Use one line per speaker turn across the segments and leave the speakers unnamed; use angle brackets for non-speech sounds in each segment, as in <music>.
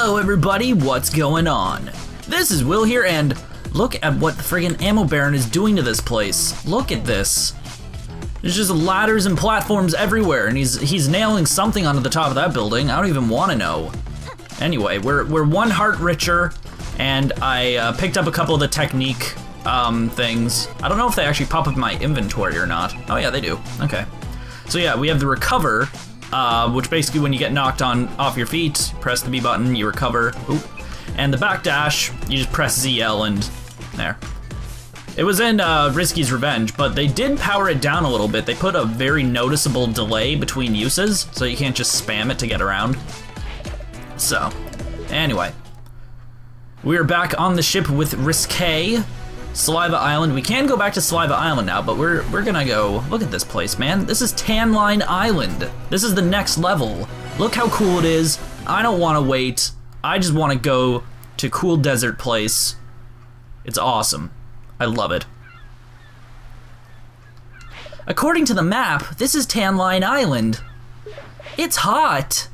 Hello, everybody, what's going on? This is Will here, and look at what the friggin' Ammo Baron is doing to this place. Look at this. There's just ladders and platforms everywhere, and he's he's nailing something onto the top of that building. I don't even want to know. Anyway, we're we're one heart richer, and I uh, picked up a couple of the technique um, things. I don't know if they actually pop up in my inventory or not. Oh yeah, they do. Okay. So yeah, we have the recover, uh, which basically when you get knocked on off your feet, press the B button, you recover. Oop. And the backdash, you just press ZL and there. It was in uh, Risky's Revenge, but they did power it down a little bit. They put a very noticeable delay between uses, so you can't just spam it to get around. So, anyway. We're back on the ship with Risky, Saliva Island. We can go back to Saliva Island now, but we're we're gonna go. Look at this place, man. This is Tanline Island. This is the next level. Look how cool it is. I don't want to wait. I just want to go to cool desert place. It's awesome. I love it. According to the map, this is Tanline Island. It's hot.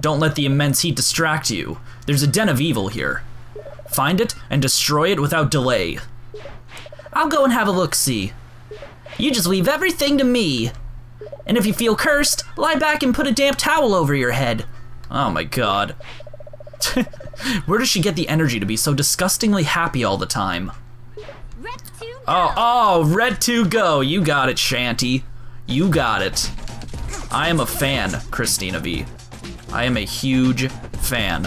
Don't let the immense heat distract you. There's a den of evil here. Find it and destroy it without delay. I'll go and have a look-see. You just leave everything to me. And if you feel cursed, lie back and put a damp towel over your head. Oh my god. <laughs> Where does she get the energy to be so disgustingly happy all the time? Oh, oh, Red 2 go. You got it, Shanty. You got it. I am a fan, Cristina Vee. I am a huge fan.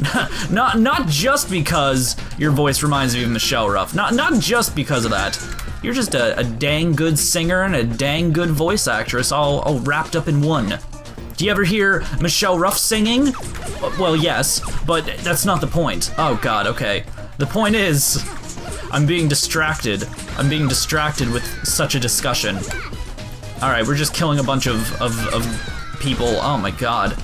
<laughs> not not just because your voice reminds me of Michelle Ruff. Not not just because of that. You're just a, a dang good singer and a dang good voice actress all, all wrapped up in one. Do you ever hear Michelle Ruff singing? Well, yes, but that's not the point. Oh god, okay. The point is, I'm being distracted. I'm being distracted with such a discussion. Alright, we're just killing a bunch of, of, of people. Oh my god.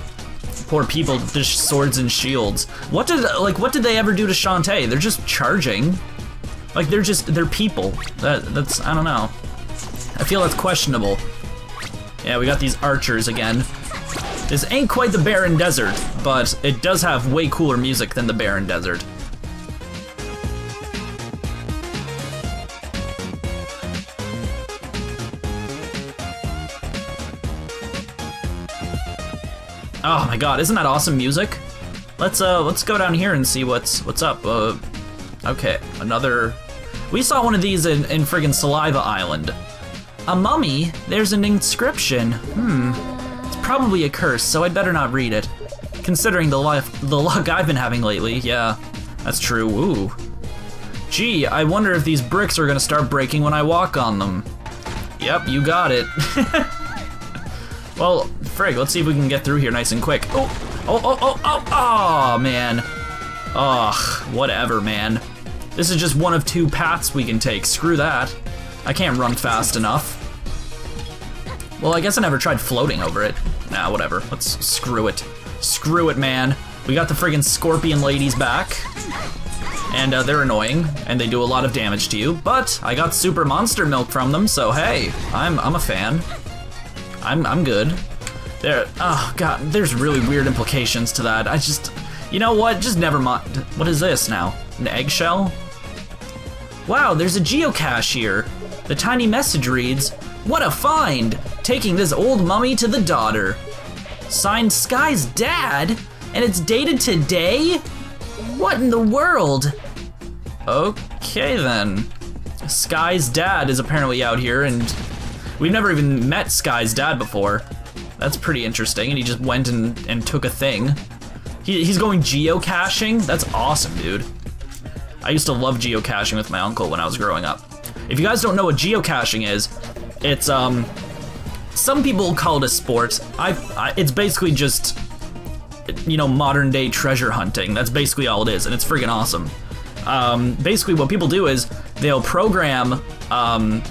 Poor people, just swords and shields. What did, like, what did they ever do to Shantae? They're just charging. Like, they're just, they're people. That, that's, I don't know. I feel that's questionable. Yeah, we got these archers again. This ain't quite the Barren Desert, but it does have way cooler music than the Barren Desert. Oh my god, isn't that awesome music? Let's uh let's go down here and see what's what's up. Uh okay, another We saw one of these in, in friggin' Saliva Island. A mummy? There's an inscription. Hmm. It's probably a curse, so I'd better not read it. Considering the life the luck I've been having lately, yeah. That's true. Ooh. Gee, I wonder if these bricks are gonna start breaking when I walk on them. Yep, you got it. <laughs> well, frig, let's see if we can get through here nice and quick. Oh, oh, oh, oh, oh, oh, man. Ugh, whatever, man. This is just one of two paths we can take. Screw that. I can't run fast enough. Well, I guess I never tried floating over it. Nah, whatever. Let's screw it. Screw it, man. We got the friggin' scorpion ladies back. And uh, they're annoying, and they do a lot of damage to you, but I got super monster milk from them, so hey, I'm, I'm a fan. I'm, I'm good. There, oh god, there's really weird implications to that. I just, you know what, just never mind. What is this now? An eggshell? Wow, there's a geocache here. The tiny message reads, What a find! Taking this old mummy to the daughter. Signed Sky's dad? And it's dated today? What in the world? Okay then. Sky's dad is apparently out here and we've never even met Sky's dad before. That's pretty interesting and he just went and, and took a thing. He, he's going geocaching? That's awesome, dude. I used to love geocaching with my uncle when I was growing up. If you guys don't know what geocaching is, it's, um, some people call it a sport. I, I it's basically just, you know, modern day treasure hunting. That's basically all it is, and it's freaking awesome. Um, basically what people do is they'll program, um,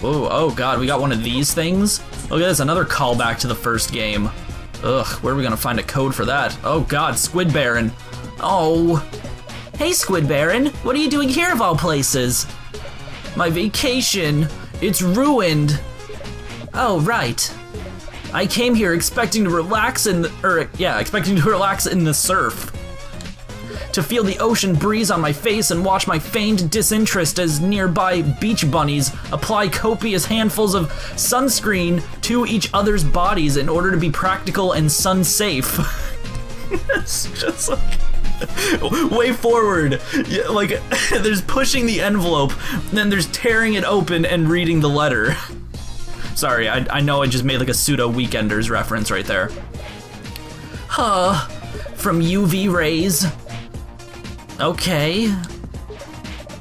whoa, oh god, we got one of these things. Look at this, another callback to the first game. Ugh, where are we gonna find a code for that? Oh god, Squid Baron. Oh. Hey, Squid Baron, what are you doing here of all places? My vacation, it's ruined. Oh, right. I came here expecting to relax in the, or yeah, expecting to <laughs> relax in the surf. To feel the ocean breeze on my face and watch my feigned disinterest as nearby beach bunnies apply copious handfuls of sunscreen to each other's bodies in order to be practical and sun safe. <laughs> it's just like WayForward. Yeah, like <laughs> there's pushing the envelope, then there's tearing it open and reading the letter. <laughs> Sorry, I, I know I just made like a pseudo Weekenders reference right there. Huh, from UV rays. Okay.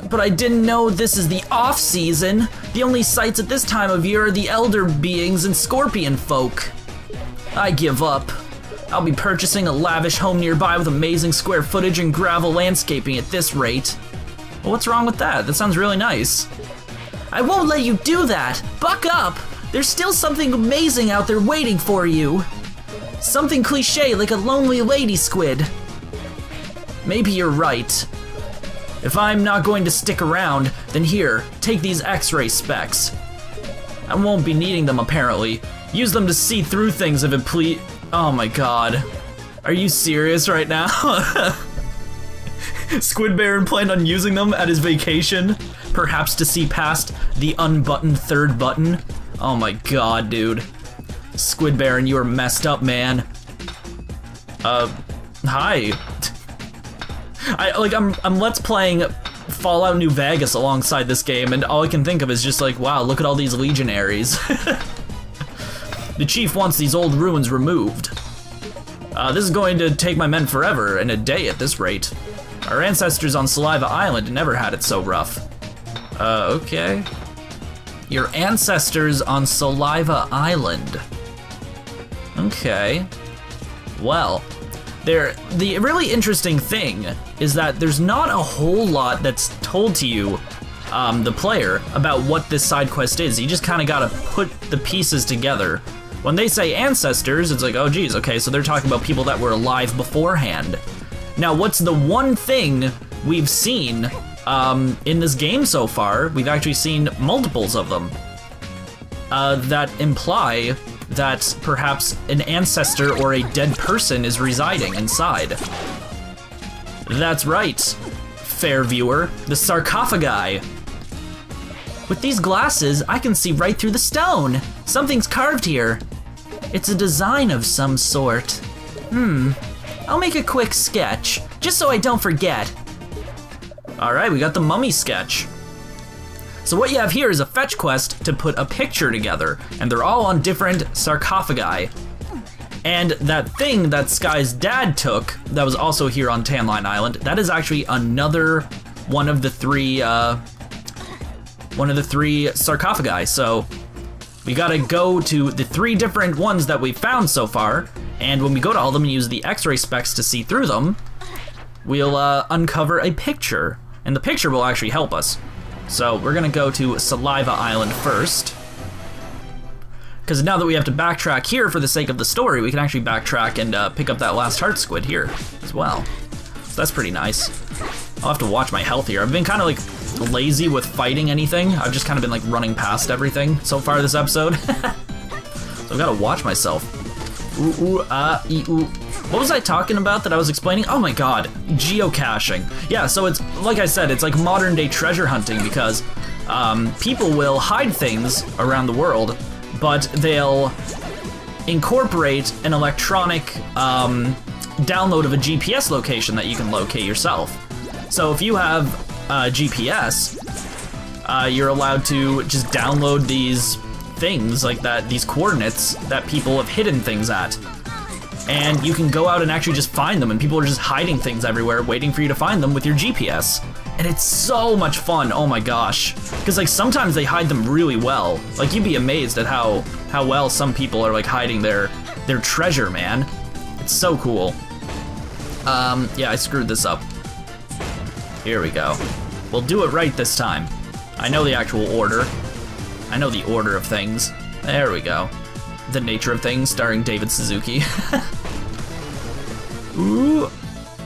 But I didn't know this is the off season. The only sights at this time of year are the elder beings and scorpion folk. I give up. I'll be purchasing a lavish home nearby with amazing square footage and gravel landscaping at this rate. Well, what's wrong with that? That sounds really nice. I won't let you do that! Buck up! There's still something amazing out there waiting for you. Something cliche like a lonely lady squid. Maybe you're right. If I'm not going to stick around, then here, take these x-ray specs. I won't be needing them apparently. Use them to see through things if it please- Oh my god. Are you serious right now? <laughs> Squid Baron planned on using them at his vacation, perhaps to see past the unbuttoned third button. Oh my god, dude. Squid Baron, you are messed up, man. Uh, hi. I like I'm I'm let's playing Fallout New Vegas alongside this game, and all I can think of is just like, wow, look at all these legionaries. <laughs> the chief wants these old ruins removed. Uh, this is going to take my men forever, and a day at this rate. Our ancestors on Saliva Island never had it so rough. Uh, okay. Your ancestors on Saliva Island. Okay. Well, there. The really interesting thing is that there's not a whole lot that's told to you, um, the player, about what this side quest is. You just kind of gotta put the pieces together. When they say ancestors, it's like, oh geez, okay, so they're talking about people that were alive beforehand. Now, what's the one thing we've seen um, in this game so far? We've actually seen multiples of them uh, that imply that perhaps an ancestor or a dead person is residing inside. That's right, fair viewer, the sarcophagi. With these glasses, I can see right through the stone. Something's carved here. It's a design of some sort. Hmm, I'll make a quick sketch, just so I don't forget. All right, we got the mummy sketch. So what you have here is a fetch quest to put a picture together, and they're all on different sarcophagi. And that thing that Sky's dad took, that was also here on Tanline Island, that is actually another one of the three, uh, one of the three sarcophagi. So we gotta go to the three different ones that we've found so far, and when we go to all of them and use the x-ray specs to see through them, we'll uh, uncover a picture, and the picture will actually help us. So we're gonna go to Saliva Island first. Because now that we have to backtrack here for the sake of the story, we can actually backtrack and uh, pick up that last heart squid here as well. So that's pretty nice. I'll have to watch my health here. I've been kind of like lazy with fighting anything. I've just kind of been like running past everything so far this episode. <laughs> so I've got to watch myself. Ooh, ooh, ah, ee, ooh. What was I talking about that I was explaining? Oh my god, geocaching. Yeah, so it's, like I said, it's like modern day treasure hunting because um, people will hide things around the world, but they'll incorporate an electronic um, download of a GPS location that you can locate yourself. So if you have uh, GPS, uh, you're allowed to just download these things like that, these coordinates that people have hidden things at and you can go out and actually just find them and people are just hiding things everywhere waiting for you to find them with your GPS. And it's so much fun, oh my gosh. Because like sometimes they hide them really well. Like you'd be amazed at how how well some people are like hiding their their treasure, man. It's so cool. Um, yeah, I screwed this up. Here we go. We'll do it right this time. I know the actual order. I know the order of things. There we go. The Nature of Things, starring David Suzuki. <laughs> Ooh.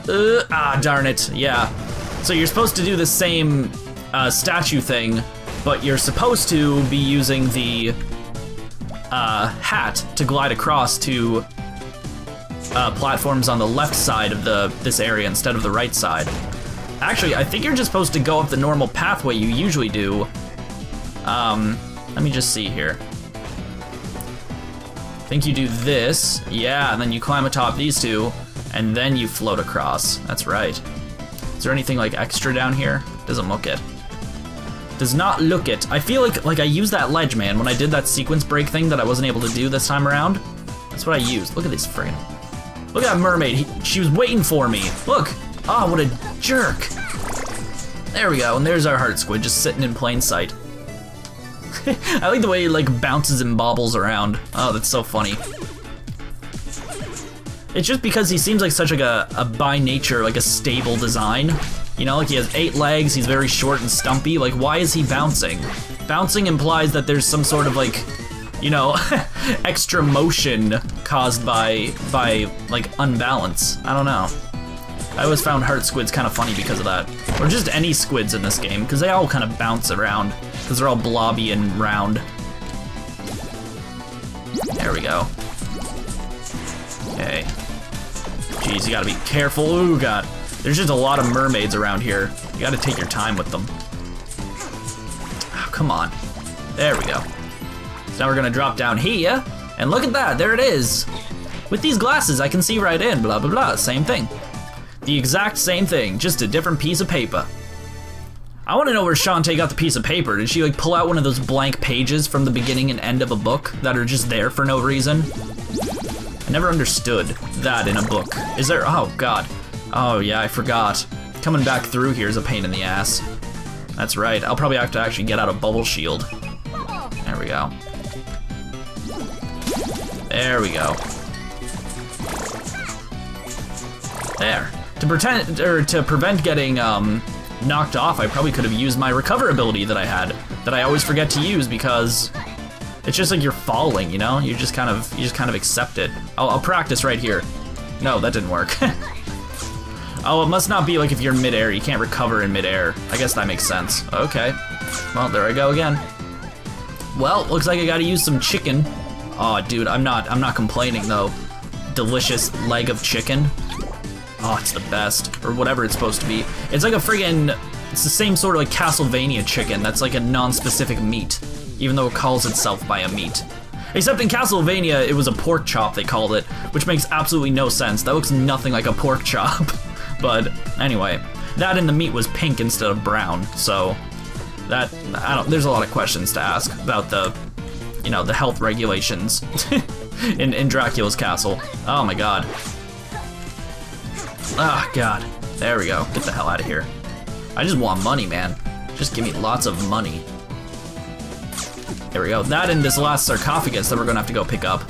Uh, ah, darn it. Yeah. So you're supposed to do the same uh, statue thing, but you're supposed to be using the uh, hat to glide across to uh, platforms on the left side of the this area instead of the right side. Actually, I think you're just supposed to go up the normal pathway you usually do. Um, let me just see here. I think you do this, yeah, and then you climb atop these two, and then you float across. That's right. Is there anything like extra down here? Doesn't look it. Does not look it. I feel like like I used that ledge, man, when I did that sequence break thing that I wasn't able to do this time around. That's what I used. Look at this friggin'. Look at that mermaid. He, she was waiting for me. Look. Ah, oh, what a jerk. There we go, and there's our heart squid just sitting in plain sight. <laughs> I like the way he like bounces and bobbles around. Oh, that's so funny. It's just because he seems like such like a, a by nature, like a stable design. You know, like he has eight legs, he's very short and stumpy. Like, why is he bouncing? Bouncing implies that there's some sort of like, you know, <laughs> extra motion caused by, by like unbalance. I don't know. I always found heart squids kind of funny because of that. Or just any squids in this game, because they all kind of bounce around, because they're all blobby and round. There we go. Okay. Jeez, you gotta be careful. Ooh, God. There's just a lot of mermaids around here. You gotta take your time with them. Oh, come on. There we go. So now we're gonna drop down here, and look at that, there it is. With these glasses, I can see right in, blah, blah, blah, same thing. The exact same thing, just a different piece of paper. I want to know where Shantae got the piece of paper. Did she like pull out one of those blank pages from the beginning and end of a book that are just there for no reason? I never understood that in a book. Is there, oh god. Oh yeah, I forgot. Coming back through here is a pain in the ass. That's right, I'll probably have to actually get out a bubble shield. There we go. There we go. There. To pretend or to prevent getting um, knocked off, I probably could have used my recover ability that I had, that I always forget to use because it's just like you're falling, you know? You just kind of you just kind of accept it. I'll, I'll practice right here. No, that didn't work. <laughs> oh, it must not be like if you're midair, you can't recover in midair. I guess that makes sense. Okay. Well, there I go again. Well, looks like I gotta use some chicken. Oh, dude, I'm not I'm not complaining though. Delicious leg of chicken. Oh, it's the best. Or whatever it's supposed to be. It's like a friggin', it's the same sort of like Castlevania chicken that's like a non-specific meat, even though it calls itself by a meat. Except in Castlevania, it was a pork chop, they called it, which makes absolutely no sense. That looks nothing like a pork chop. <laughs> but anyway, that and the meat was pink instead of brown, so that, I don't, there's a lot of questions to ask about the, you know, the health regulations <laughs> in, in Dracula's castle. Oh my god. Ah, oh, God. There we go. Get the hell out of here. I just want money, man. Just give me lots of money. There we go. That and this last sarcophagus that we're gonna have to go pick up.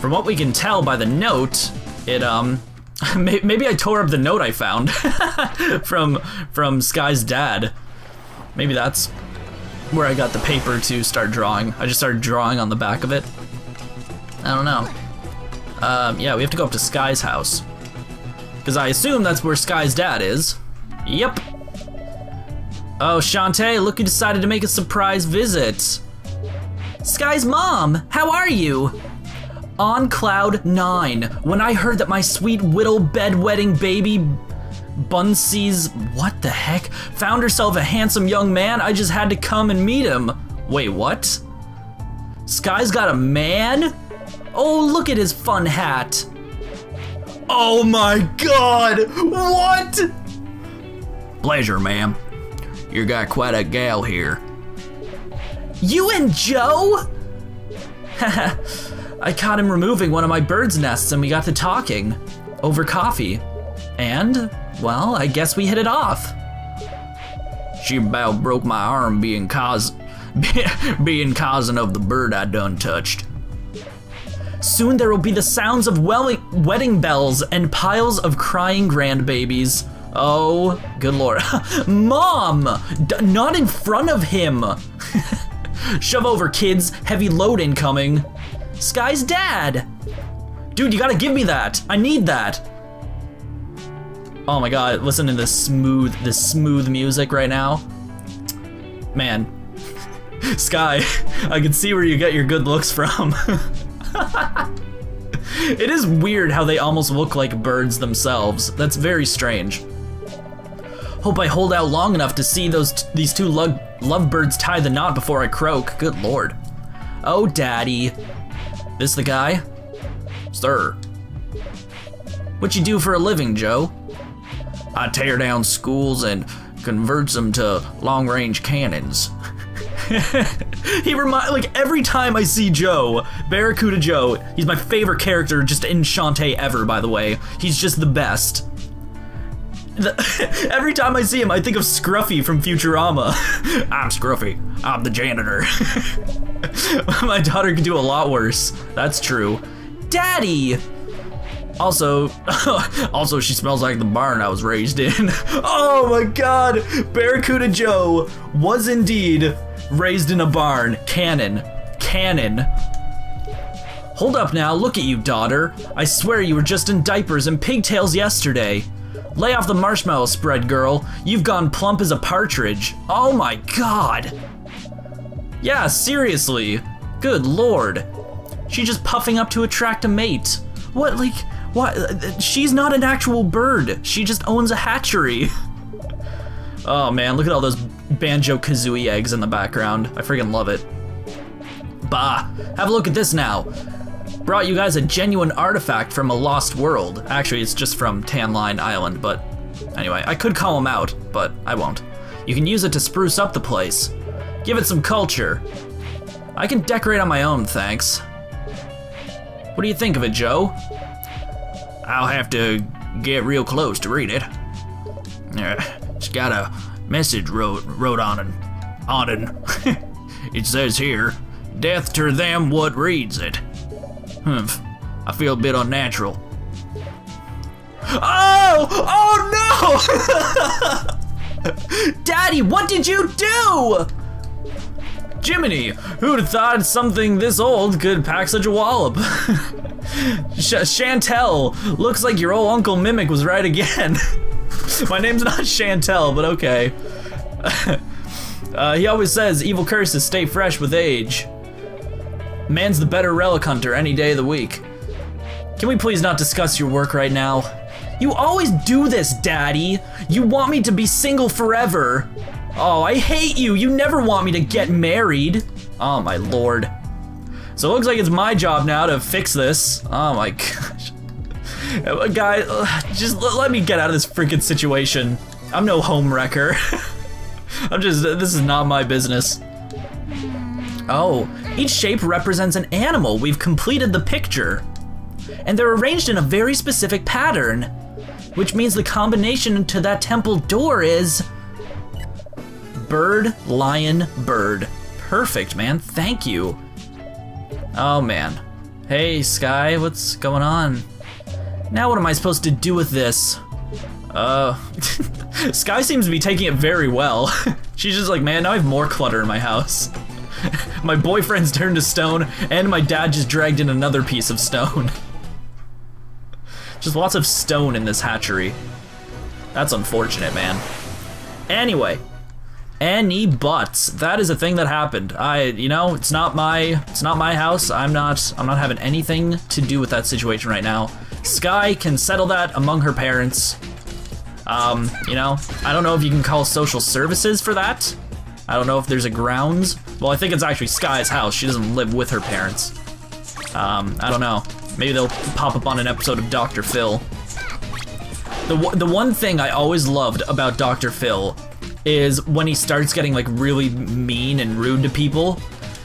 From what we can tell by the note, it, um, <laughs> maybe I tore up the note I found <laughs> from, from Sky's dad. Maybe that's where I got the paper to start drawing. I just started drawing on the back of it. I don't know. Um, yeah, we have to go up to Sky's house. Because I assume that's where Sky's dad is. Yep. Oh, Shantae, look who decided to make a surprise visit. Sky's mom, how are you? On cloud nine, when I heard that my sweet whittle bedwetting baby Bunsey's, what the heck, found herself a handsome young man, I just had to come and meet him. Wait, what? Sky's got a man? Oh, look at his fun hat. Oh my god! What? Pleasure, ma'am. You got quite a gal here. You and Joe? Haha. <laughs> I caught him removing one of my bird's nests and we got to talking. Over coffee. And, well, I guess we hit it off. She about broke my arm being cause <laughs> being causing of the bird I done touched. Soon there will be the sounds of wedding bells and piles of crying grandbabies. Oh, good lord. <laughs> Mom! not in front of him! <laughs> Shove over, kids. Heavy load incoming. Sky's dad! Dude, you gotta give me that. I need that. Oh my god, listen to this smooth, this smooth music right now. Man, <laughs> Sky, I can see where you get your good looks from. <laughs> it is weird how they almost look like birds themselves. That's very strange. Hope I hold out long enough to see those these two lo lovebirds tie the knot before I croak. Good lord. Oh, daddy. This the guy? Sir. What you do for a living, Joe? I tear down schools and converts them to long-range cannons. <laughs> he remind like every time I see Joe, Barracuda Joe, he's my favorite character just in Shantae ever, by the way. He's just the best. The, <laughs> every time I see him, I think of Scruffy from Futurama. <laughs> I'm Scruffy. I'm the janitor. <laughs> my daughter could do a lot worse. That's true. Daddy! Also, also she smells like the barn I was raised in. oh my god! Barracuda Joe was indeed raised in a barn. Canon. Canon. Hold up now, look at you, daughter. I swear you were just in diapers and pigtails yesterday. Lay off the marshmallow spread, girl. You've gone plump as a partridge. Oh my god. Yeah, seriously. Good lord. She's just puffing up to attract a mate. What, like, what? She's not an actual bird. She just owns a hatchery. <laughs> oh man, look at all those Banjo-Kazooie eggs in the background. I freaking love it. Bah, have a look at this now. Brought you guys a genuine artifact from a lost world. Actually, it's just from Tanline Island, but anyway, I could call him out, but I won't. You can use it to spruce up the place. Give it some culture. I can decorate on my own, thanks. What do you think of it, Joe? I'll have to get real close to read it. Uh, it's got a message wrote wrote on it. On it. <laughs> it says here, "Death to them what reads it." Humph. I feel a bit unnatural. Oh! Oh no! <laughs> Daddy, what did you do? Jiminy, who'd thought something this old could pack such a wallop? <laughs> Chantel, looks like your old Uncle Mimic was right again. <laughs> My name's not Chantel, but okay. <laughs> uh, he always says evil curses stay fresh with age. Man's the better relic hunter any day of the week. Can we please not discuss your work right now? You always do this, Daddy. You want me to be single forever. Oh, I hate you. You never want me to get married. Oh my lord. So it looks like it's my job now to fix this. Oh my <laughs> gosh. Uh, Guys, uh, just let me get out of this freaking situation. I'm no home wrecker. <laughs> I'm just, this is not my business. Oh, each shape represents an animal. We've completed the picture. And they're arranged in a very specific pattern, which means the combination to that temple door is bird, lion, bird. Perfect, man. Thank you. Oh, man. Hey, Sky, what's going on? Now what am I supposed to do with this? Uh, <laughs> Sky seems to be taking it very well. <laughs> She's just like, man, now I have more clutter in my house. <laughs> my boyfriend's turned to stone, and my dad just dragged in another piece of stone. just lots of stone in this hatchery. That's unfortunate, man. Anyway, any buts. That is a thing that happened. I, you know, it's not my, it's not my house. I'm not, I'm not having anything to do with that situation right now. Sky can settle that among her parents. Um, you know, I don't know if you can call social services for that. I don't know if there's a grounds. Well, I think it's actually Sky's house. She doesn't live with her parents. Um, I don't know. Maybe they'll pop up on an episode of Dr. Phil. The, the one thing I always loved about Dr. Phil is when he starts getting like really mean and rude to people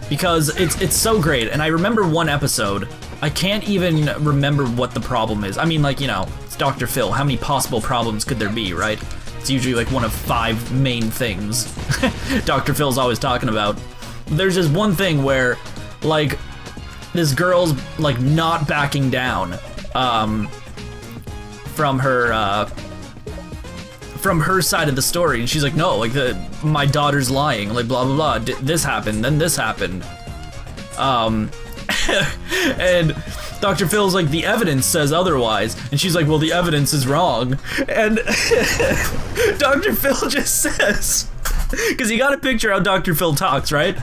because it's it's so great and I remember one episode I can't even remember what the problem is I mean like you know it's Dr. Phil how many possible problems could there be right it's usually like one of five main things <laughs> Dr. Phil's always talking about there's just one thing where like this girl's like not backing down um from her uh from her side of the story, and she's like, no, like the my daughter's lying, like blah blah blah. D this happened, then this happened. Um, <laughs> and Dr. Phil's like, the evidence says otherwise, and she's like, well, the evidence is wrong, and <laughs> Dr. Phil <laughs> just says. Because you got to picture how Dr. Phil talks, right?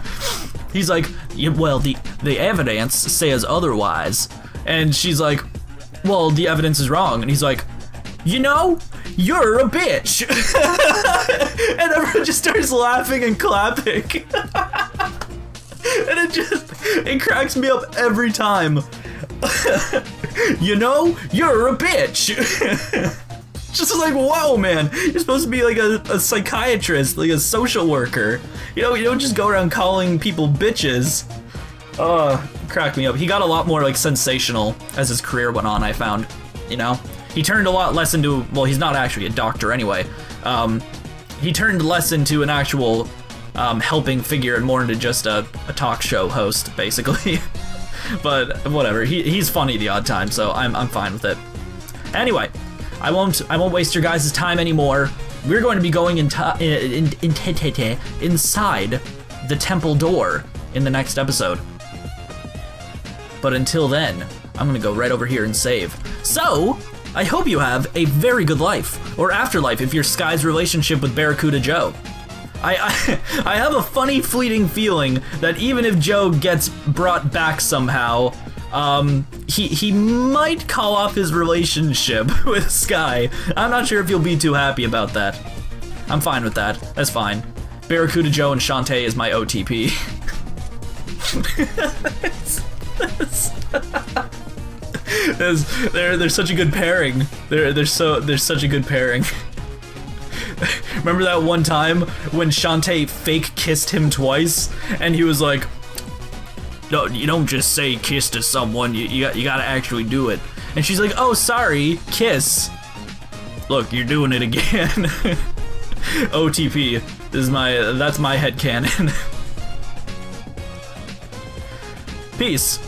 He's like, well, the the evidence says otherwise, and she's like, well, the evidence is wrong, and he's like, you know, you're a bitch, and everyone just starts laughing and clapping, and it just it cracks me up every time. <laughs> you know, you're a bitch. <laughs> just like, whoa, man, you're supposed to be like a, a psychiatrist, like a social worker. You know, you don't just go around calling people bitches. Uh, cracked me up. He got a lot more like sensational as his career went on. I found, you know, he turned a lot less into. Well, he's not actually a doctor anyway. Um, he turned less into an actual um, helping figure and more into just a, a talk show host, basically. <laughs> but whatever. He, he's funny the odd time, so I'm I'm fine with it. Anyway, I won't I won't waste your guys' time anymore. We're going to be going in, in, in, in inside the temple door in the next episode. But until then, I'm gonna go right over here and save. So, I hope you have a very good life, or afterlife if you're Sky's relationship with Barracuda Joe. I, <laughs> I, have a funny fleeting feeling that even if Joe gets brought back somehow, um, he he might call off his relationship <laughs> with Sky. I'm not sure if you'll be too happy about that. I'm fine with that. That's fine. Barracuda Joe and Shantae is my OTP. <laughs> they're they're such a good pairing. They're they're so they're such a good pairing. Remember that one time when Shantae fake kissed him twice, and he was like, "No, you don't just say kiss to someone. You you, you gotta actually do it." And she's like, "Oh, sorry, kiss." Look, you're doing it again. <laughs> OTP. This is my that's my head canon. <laughs> Peace.